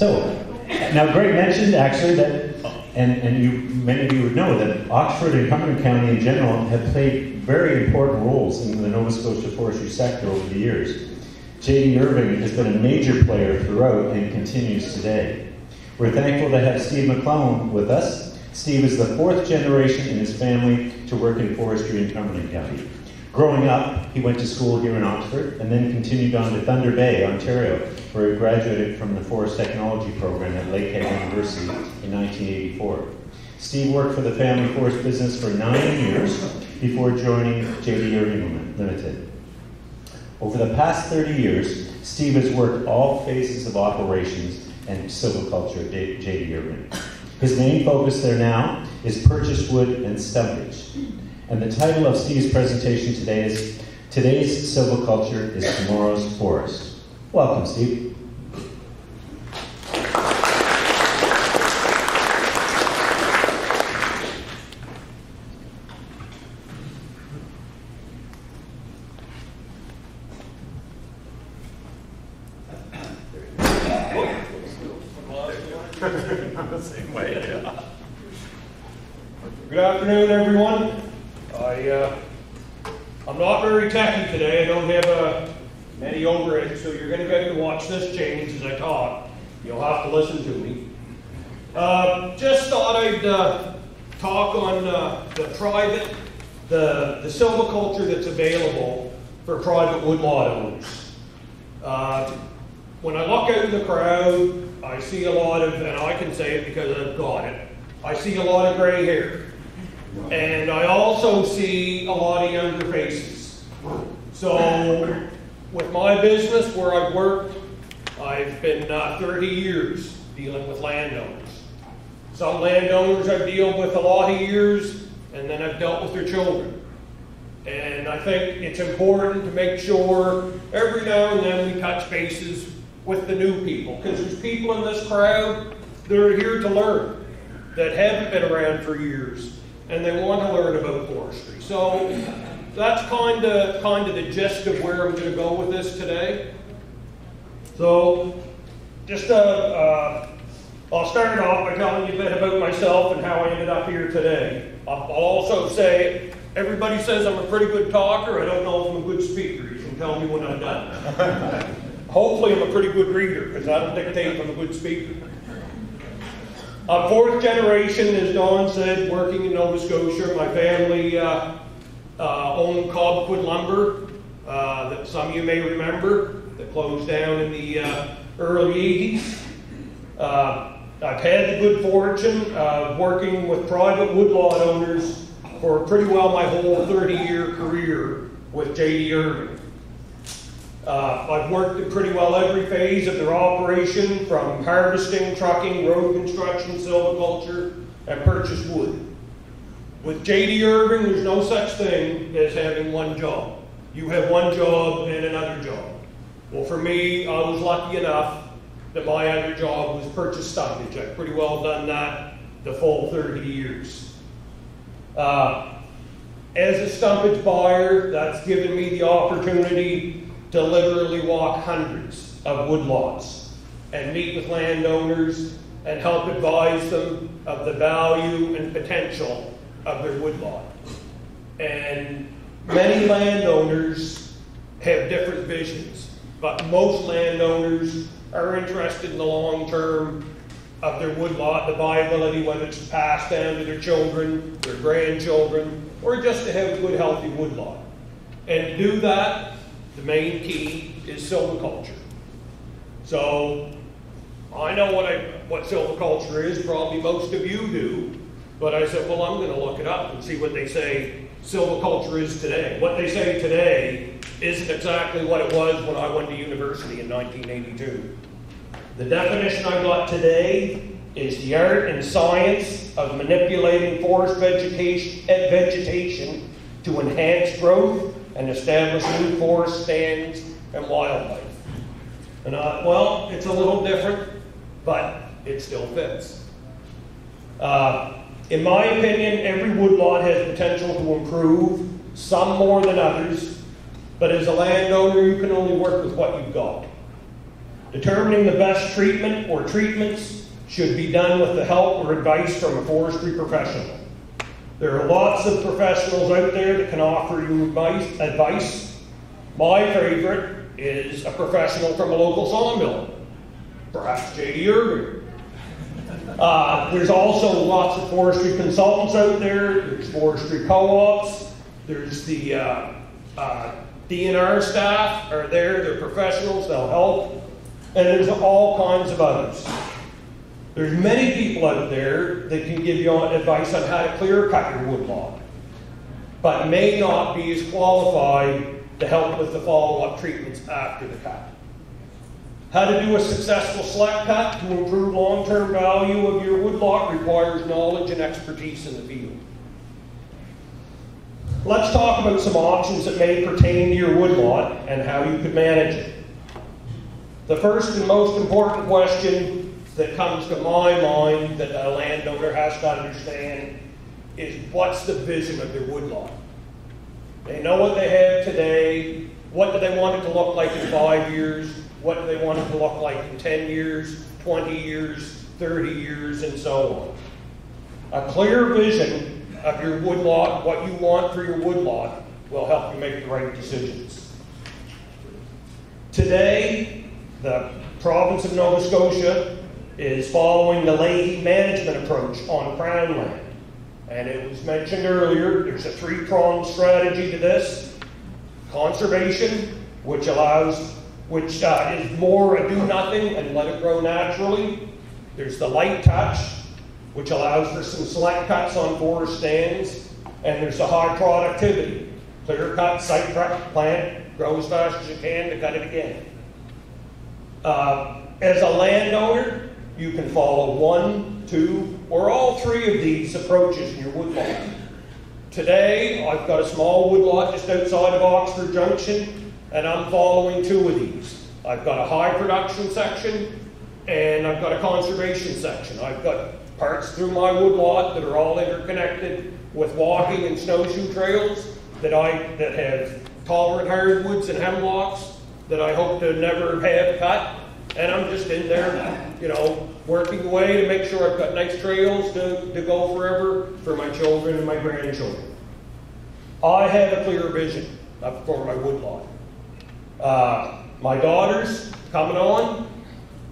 So, now Greg mentioned actually that, and, and you, many of you would know that Oxford and Cumberland County in general have played very important roles in the Nova Scotia forestry sector over the years. J.D. Irving has been a major player throughout and continues today. We're thankful to have Steve McLelan with us. Steve is the fourth generation in his family to work in forestry in Cumberland County. Growing up, he went to school here in Oxford and then continued on to Thunder Bay, Ontario, where he graduated from the Forest Technology program at Lakehead University in 1984. Steve worked for the family forest business for nine years before joining JD Irving Limited. Over the past 30 years, Steve has worked all phases of operations and silviculture at JD Irving. His main focus there now is purchased wood and stumpage. And the title of Steve's presentation today is Today's Silviculture is Tomorrow's Forest. Welcome, Steve. Same way, yeah. Good afternoon, everyone. I, uh, I'm not very techy today. I don't have uh, many overhead, so you're going to get to watch this change as I talk. You'll have to listen to me. Uh, just thought I'd uh, talk on uh, the private, the, the silviculture that's available for private woodlot owners. Uh, when I look out in the crowd, I see a lot of, and I can say it because I've got it, I see a lot of gray hair. And I also see a lot of younger faces. So, with my business where I've worked, I've been uh, 30 years dealing with landowners. Some landowners I've dealt with a lot of years, and then I've dealt with their children. And I think it's important to make sure every now and then we touch bases with the new people, because there's people in this crowd that are here to learn, that haven't been around for years, and they want to learn about forestry. So that's kind of kind of the gist of where I'm going to go with this today. So just uh, uh, I'll start it off by telling you a bit about myself and how I ended up here today. I'll also say everybody says I'm a pretty good talker. I don't know if I'm a good speaker. You can tell me when I'm done. Hopefully, I'm a pretty good reader because I don't dictate I'm a good speaker. A fourth generation, as Don said, working in Nova Scotia. My family uh, uh, owned Cobequid Lumber, uh, that some of you may remember, that closed down in the uh, early 80s. Uh, I've had the good fortune of working with private woodlot owners for pretty well my whole 30 year career with J.D. Irving. Uh, I've worked in pretty well every phase of their operation, from harvesting, trucking, road construction, silviculture, and purchased wood. With J.D. Irving, there's no such thing as having one job. You have one job and another job. Well, for me, I was lucky enough that my other job was purchase stumpage. I've pretty well done that the full 30 years. Uh, as a stumpage buyer, that's given me the opportunity to literally walk hundreds of woodlots and meet with landowners and help advise them of the value and potential of their woodlot. And many landowners have different visions, but most landowners are interested in the long term of their woodlot, the viability, whether it's passed down to their children, their grandchildren, or just to have a good, healthy woodlot. And to do that, the main key is silviculture. So I know what I what silviculture is, probably most of you do, but I said, well, I'm going to look it up and see what they say silviculture is today. What they say today isn't exactly what it was when I went to university in 1982. The definition I got today is the art and science of manipulating forest vegetation, vegetation to enhance growth and establish new forest stands and wildlife. And well, it's a little different, but it still fits. Uh, in my opinion, every woodlot has potential to improve, some more than others, but as a landowner, you can only work with what you've got. Determining the best treatment or treatments should be done with the help or advice from a forestry professional. There are lots of professionals out there that can offer you advice. My favorite is a professional from a local sawmill, perhaps J.D. Irving. Uh, there's also lots of forestry consultants out there. There's forestry co-ops. There's the uh, uh, DNR staff are there. They're professionals. They'll help. And there's all kinds of others. There's many people out there that can give you advice on how to clear cut your woodlot, but may not be as qualified to help with the follow-up treatments after the cut. How to do a successful slack cut to improve long-term value of your woodlot requires knowledge and expertise in the field. Let's talk about some options that may pertain to your woodlot and how you could manage it. The first and most important question that comes to my mind that a landowner has to understand is what's the vision of their woodlot? They know what they have today. What do they want it to look like in five years? What do they want it to look like in 10 years, 20 years, 30 years, and so on? A clear vision of your woodlot, what you want for your woodlot, will help you make the right decisions. Today, the province of Nova Scotia is following the Lahey management approach on Crown land. And it was mentioned earlier, there's a three-pronged strategy to this. Conservation, which allows, which uh, is more a do nothing and let it grow naturally. There's the light touch, which allows for some select cuts on forest stands. And there's the high productivity. Clear cut, site prep, plant, grow as fast as you can to cut it again. Uh, as a landowner, you can follow one, two, or all three of these approaches in your woodlot. Today, I've got a small woodlot just outside of Oxford Junction, and I'm following two of these. I've got a high production section, and I've got a conservation section. I've got parts through my woodlot that are all interconnected with walking and snowshoe trails that I that have tolerant hardwoods and hemlocks that I hope to never have cut. And I'm just in there, you know, working away to make sure I've got nice trails to, to go forever for my children and my grandchildren. I have a clear vision for my woodlot. Uh, my daughters coming on,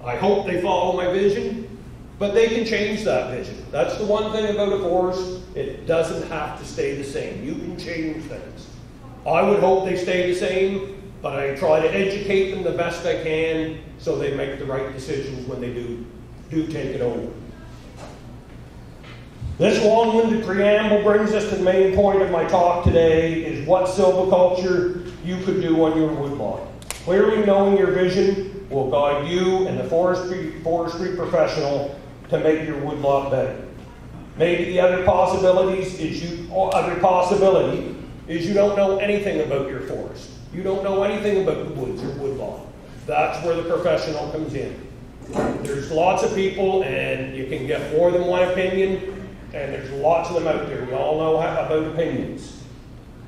I hope they follow my vision, but they can change that vision. That's the one thing about a forest, it doesn't have to stay the same. You can change things. I would hope they stay the same, but I try to educate them the best I can so they make the right decisions when they do, do take it over. This long-winded preamble brings us to the main point of my talk today is what silviculture you could do on your woodlot. Clearly knowing your vision will guide you and the forestry, forestry professional to make your woodlot better. Maybe the other possibilities is you, other possibility is you don't know anything about your forest. You don't know anything about the woods or woodlot. That's where the professional comes in. There's lots of people, and you can get more than one opinion, and there's lots of them out there. We all know about opinions.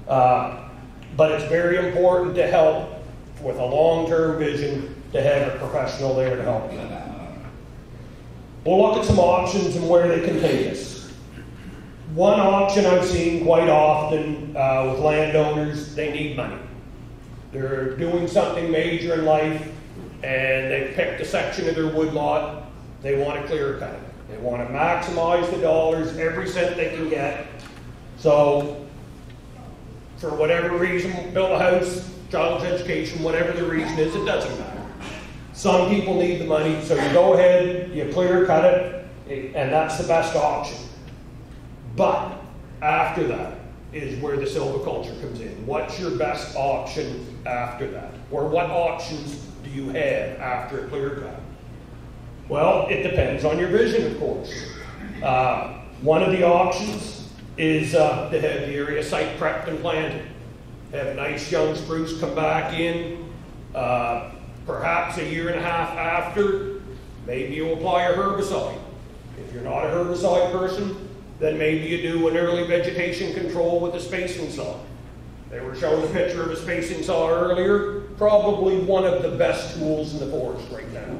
Uh, but it's very important to help with a long-term vision to have a professional there to help you. We'll look at some options and where they can take us. One option I've seen quite often uh, with landowners, they need money. They're doing something major in life, and they've picked a section of their woodlot. They want to clear cut it. They want to maximize the dollars, every cent they can get. So, for whatever reason, build a house, child's education, whatever the reason is, it doesn't matter. Some people need the money, so you go ahead, you clear cut it, and that's the best option. But after that, is where the silviculture comes in. What's your best option after that? Or what options do you have after a clear cut? Well, it depends on your vision, of course. Uh, one of the options is uh, to have the area site prepped and planted. Have nice young spruce come back in, uh, perhaps a year and a half after, maybe you apply a herbicide. If you're not a herbicide person, then maybe you do an early vegetation control with a spacing saw. They were showing a picture of a spacing saw earlier. probably one of the best tools in the forest right now.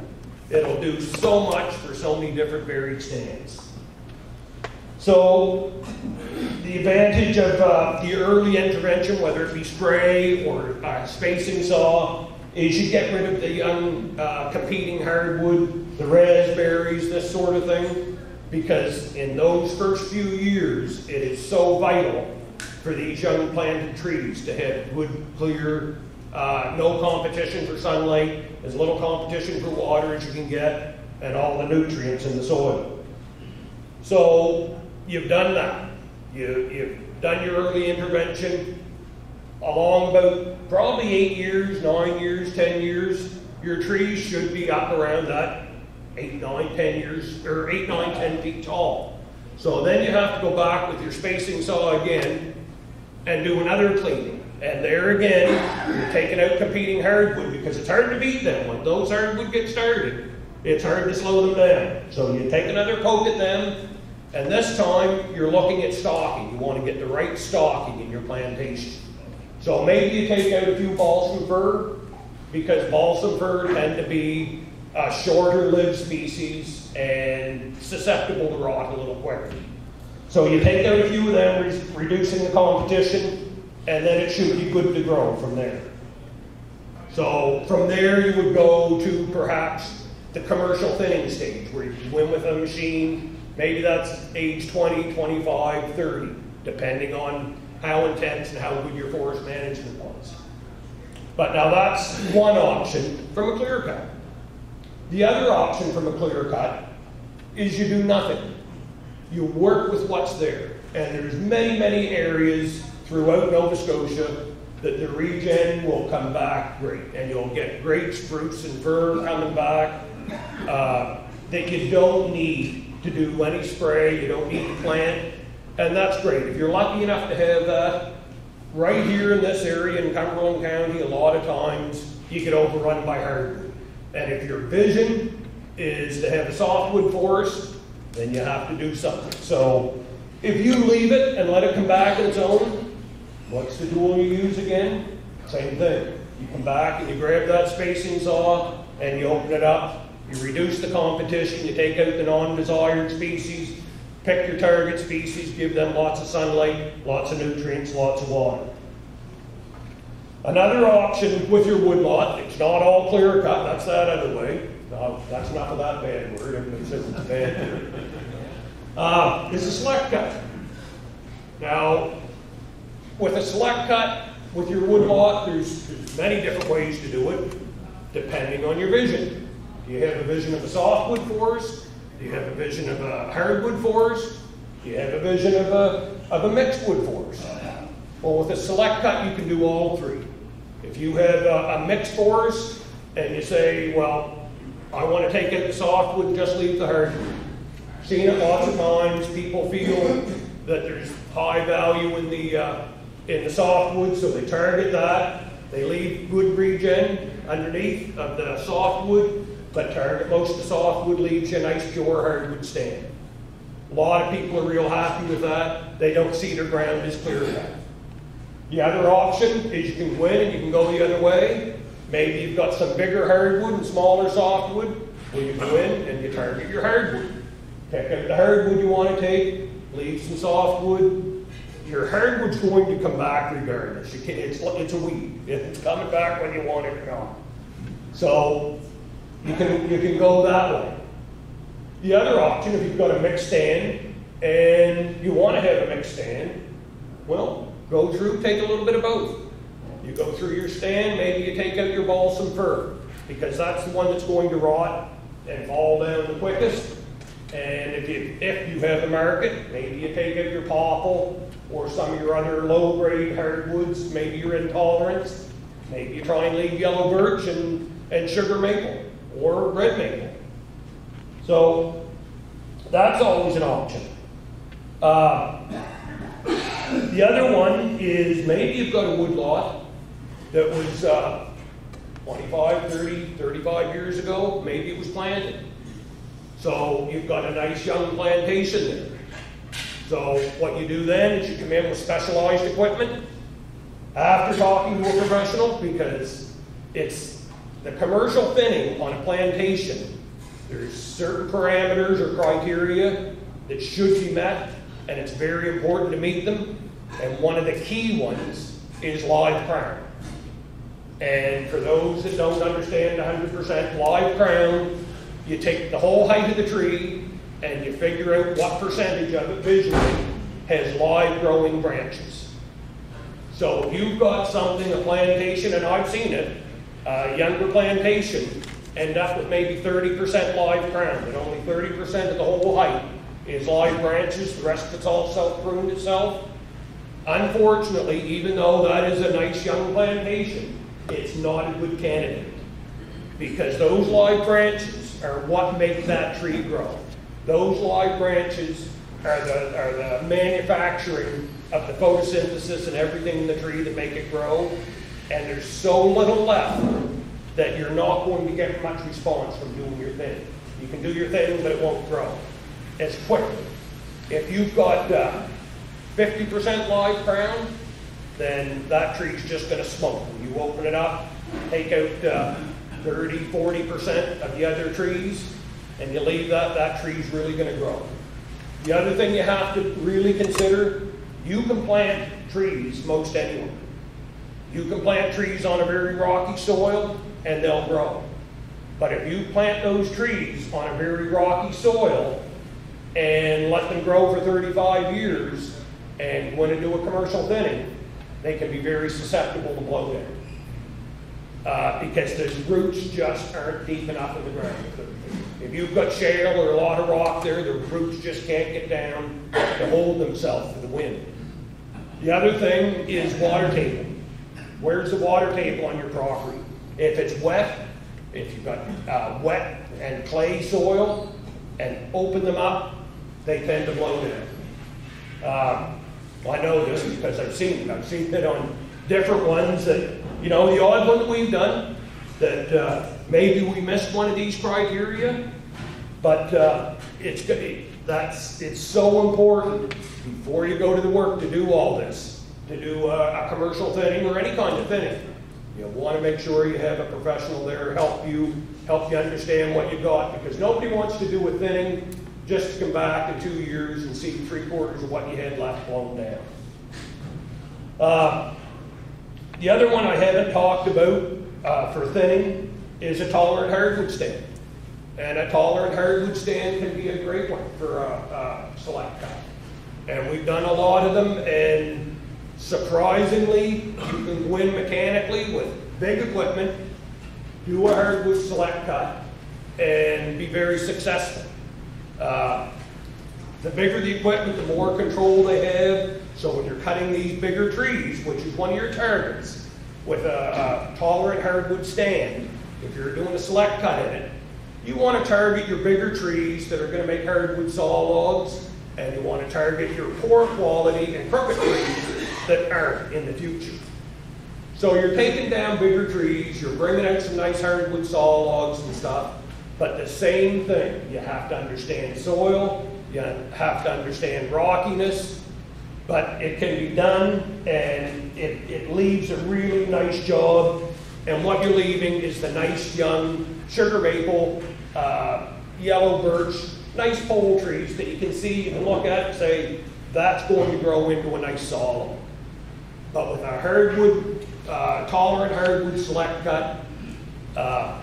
It'll do so much for so many different varied stands. So the advantage of uh, the early intervention, whether it be spray or uh, spacing saw, is you get rid of the young uh, competing hardwood, the raspberries, this sort of thing, because in those first few years, it is so vital for these young planted trees to have good, clear, uh, no competition for sunlight, as little competition for water as you can get, and all the nutrients in the soil. So you've done that. You, you've done your early intervention. Along about probably eight years, nine years, ten years, your trees should be up around that eight, nine, ten years, or eight, nine, ten feet tall. So then you have to go back with your spacing saw again and do another cleaning. And there again, you're taking out competing hardwood because it's hard to beat them. When those hardwood get started, it's hard to slow them down. So you take another poke at them, and this time you're looking at stocking. You want to get the right stocking in your plantation. So maybe you take out a few balsam fir because balsam fir tend to be a shorter lived species and susceptible to rot a little quicker. So you take out a few of them, re reducing the competition, and then it should be good to grow from there. So from there you would go to perhaps the commercial thinning stage where you win with a machine. Maybe that's age 20, 25, 30, depending on how intense and how good your forest management was. But now that's one option from a clear cut. The other option from a clear cut is you do nothing. You work with what's there. And there's many, many areas throughout Nova Scotia that the regen will come back great. And you'll get great spruce and fir coming back uh, that you don't need to do any spray, you don't need to plant and that's great. If you're lucky enough to have that, right here in this area in Cumberland County, a lot of times you get overrun by hardwood. And if your vision is to have a softwood forest, then you have to do something. So if you leave it and let it come back on its own, what's the tool you use again? Same thing. You come back and you grab that spacing saw and you open it up. You reduce the competition, you take out the non-desired species, Pick your target species, give them lots of sunlight, lots of nutrients, lots of water. Another option with your woodlot, it's not all clear cut, that's that other way. No, that's enough of that bad word, everybody says it's bad. Uh, is a select cut. Now, with a select cut, with your woodlot, there's, there's many different ways to do it, depending on your vision. Do you have a vision of a softwood forest? Do you have a vision of a hardwood forest? Do you have a vision of a, of a mixed wood forest? Well, with a select cut, you can do all three. If you have a, a mixed forest and you say, well, I want to take out the softwood and just leave the hardwood. Seen it lots of times. People feel that there's high value in the uh, in the softwood, so they target that. They leave good regen underneath of the softwood, but target most of the softwood leaves you a nice pure hardwood stand. A lot of people are real happy with that. They don't see their ground as clear cut. The other option is you can win and you can go the other way. Maybe you've got some bigger hardwood and smaller softwood. Well, you go in and you target your hardwood. Pick out the hardwood you want to take, leave some softwood. Your hardwood's going to come back regardless. Can, it's, it's a weed. It's coming back when you want it or not. So you can, you can go that way. The other option, if you've got a mixed stand and you want to have a mixed stand, well, go through, take a little bit of both. You go through your stand, maybe you take out your balsam fir, because that's the one that's going to rot and fall down the quickest. And if you, if you have the market, maybe you take out your popple or some of your other low grade hardwoods, maybe your intolerance. Maybe you try and leave yellow birch and, and sugar maple or red maple. So that's always an option. Uh, the other one is maybe you've got a woodlot that was uh, 25, 30, 35 years ago, maybe it was planted. So you've got a nice young plantation there. So what you do then is you come in with specialized equipment after talking to a professional because It's the commercial thinning on a plantation. There's certain parameters or criteria that should be met, and it's very important to meet them. And one of the key ones is live crown. And for those that don't understand 100%, live crown, you take the whole height of the tree and you figure out what percentage of it visually has live growing branches. So if you've got something, a plantation, and I've seen it, a younger plantation, end up with maybe 30% live crown, and only 30% of the whole height is live branches, the rest of it's all self-pruned itself. Unfortunately, even though that is a nice young plantation, it's not a good candidate. Because those live branches are what make that tree grow. Those live branches are the, are the manufacturing of the photosynthesis and everything in the tree that make it grow. And there's so little left that you're not going to get much response from doing your thing. You can do your thing, but it won't grow as quickly. If you've got uh, 50% live crown, then that tree's just going to smoke. You open it up, take out uh, 30, 40% of the other trees, and you leave that, that tree's really going to grow. The other thing you have to really consider, you can plant trees most anywhere. You can plant trees on a very rocky soil, and they'll grow. But if you plant those trees on a very rocky soil and let them grow for 35 years and want to do a commercial thinning, they can be very susceptible to blowdown. Uh, because the roots just aren't deep enough in the ground. If you've got shale or a lot of rock there, the roots just can't get down to hold themselves for the wind. The other thing is water table. Where's the water table on your property? If it's wet, if you've got uh, wet and clay soil, and open them up, they tend to blow down. Um, I know this because I've seen it. I've seen it on different ones that, you know, the odd one that we've done, that uh, maybe we missed one of these criteria, but uh, it's that's it's so important before you go to the work to do all this, to do a, a commercial thinning or any kind of thinning. You want to make sure you have a professional there help you help you understand what you got because nobody wants to do a thinning just to come back in two years and see three quarters of what you had left blown down. Uh, the other one I haven't talked about uh, for thinning is a tolerant hardwood stand. And a tolerant hardwood stand can be a great one for a, a select cut. And we've done a lot of them, and surprisingly, you can go in mechanically with big equipment, do a hardwood select cut, and be very successful. Uh, the bigger the equipment, the more control they have. So when you're cutting these bigger trees, which is one of your targets, with a, a tolerant hardwood stand, if you're doing a select cut in it, you want to target your bigger trees that are going to make hardwood saw logs, and you want to target your poor quality and crooked trees that aren't in the future. So you're taking down bigger trees, you're bringing out some nice hardwood saw logs and stuff, but the same thing, you have to understand soil, you have to understand rockiness, but it can be done and it, it leaves a really nice job. And what you're leaving is the nice young sugar maple, uh, yellow birch, nice pole trees that you can see and look at and say, that's going to grow into a nice solid. But with a hardwood, uh, tolerant hardwood select cut, uh,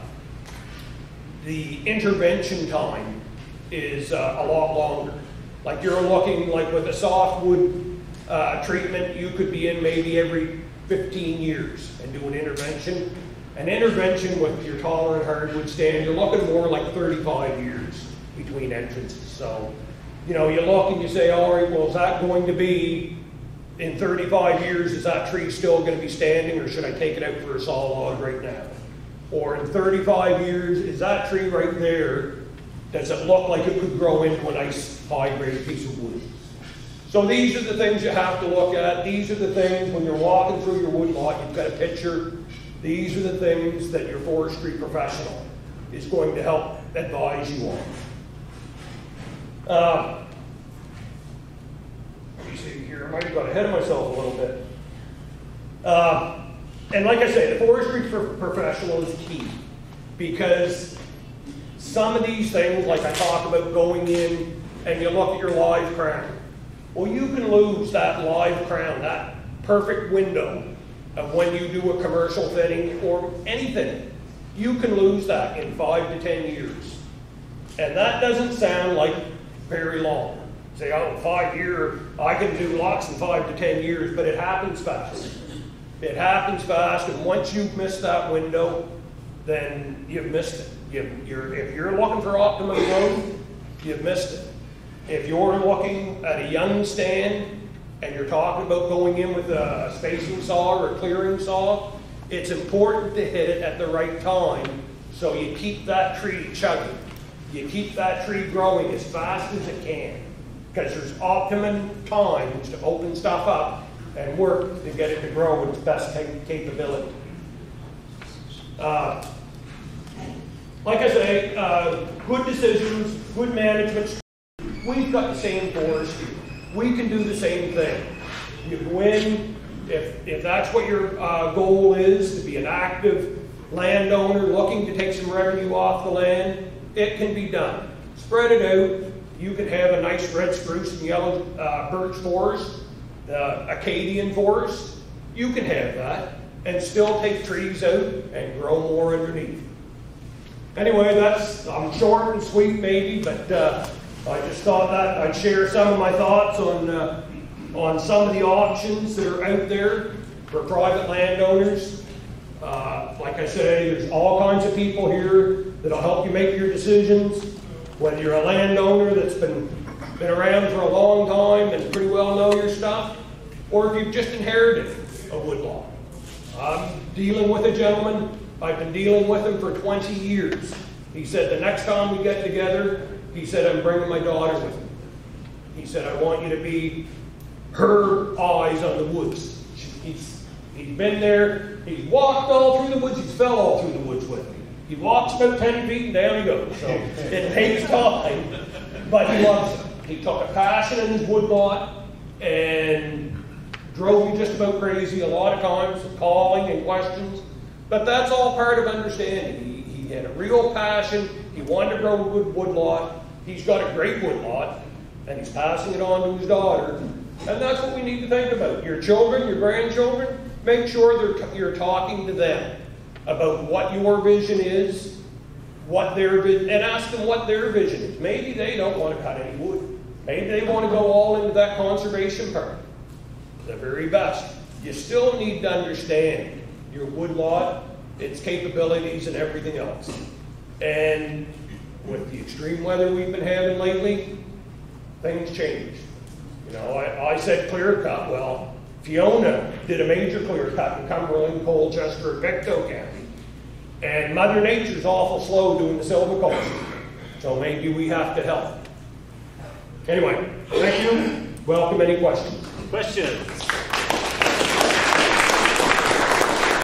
the intervention time is uh, a lot longer. Like you're looking, like with a softwood uh, treatment, you could be in maybe every 15 years and do an intervention. An intervention with your tolerant hardwood stand, you're looking more like 35 years between entrances. So, you know, you look and you say, all right, well, is that going to be in 35 years, is that tree still going to be standing or should I take it out for a saw log right now? Or in 35 years, is that tree right there, does it look like it could grow into a nice high-grade piece of wood? So these are the things you have to look at. These are the things, when you're walking through your wood lot, you've got a picture. These are the things that your forestry professional is going to help advise you on. Uh, let me see here. I might have got ahead of myself a little bit. Uh, and like I say, the forestry pro- professional is key. Because some of these things, like I talk about going in and you look at your live crown. Well, you can lose that live crown, that perfect window of when you do a commercial thinning or anything. You can lose that in five to 10 years. And that doesn't sound like very long. Say, oh, five year, I can do locks in five to 10 years, but it happens fast. It happens fast, and once you've missed that window, then you've missed it. You, you're, if you're looking for optimum growth, you've missed it. If you're looking at a young stand and you're talking about going in with a spacing saw or a clearing saw, it's important to hit it at the right time so you keep that tree chugging. You keep that tree growing as fast as it can because there's optimum times to open stuff up and work to get it to grow with its best capability. Uh, like I say, uh, good decisions, good management. We've got the same forest here. We can do the same thing. You go in, if, if that's what your uh, goal is, to be an active landowner looking to take some revenue off the land, it can be done. Spread it out. You can have a nice red spruce and yellow uh, birch forest, the Acadian forest. You can have that and still take trees out and grow more underneath. Anyway, that's, I'm short and sweet maybe, but uh, I just thought that I'd share some of my thoughts on, uh, on some of the options that are out there for private landowners. Uh, like I say, there's all kinds of people here that'll help you make your decisions. Whether you're a landowner that's been, been around for a long time and pretty well know your stuff, or if you've just inherited a woodlot. I'm dealing with a gentleman, I've been dealing with him for 20 years. He said, the next time we get together, he said, I'm bringing my daughter with me. He said, I want you to be her eyes on the woods. He's, he's been there, he's walked all through the woods, he's fell all through the woods with me. He walks about 10 feet and down he goes. So it takes time, but he loves it. He took a passion in his woodlot and drove me just about crazy a lot of times, calling and questions. But that's all part of understanding. He, he had a real passion. He wanted to grow a good woodlot. He's got a great woodlot, and he's passing it on to his daughter. And that's what we need to think about. Your children, your grandchildren, make sure you're talking to them about what your vision is, what their and ask them what their vision is. Maybe they don't want to cut any wood. Maybe they want to go all into that conservation part the very best. You still need to understand your woodlot, its capabilities, and everything else. And with the extreme weather we've been having lately, things change. You know, I, I said clear cut. Well, Fiona did a major clear cut in Cumberland, Colchester, and Pictou County. And Mother Nature's awful slow doing the silviculture. So maybe we have to help. Anyway, thank you. Welcome any questions. Questions?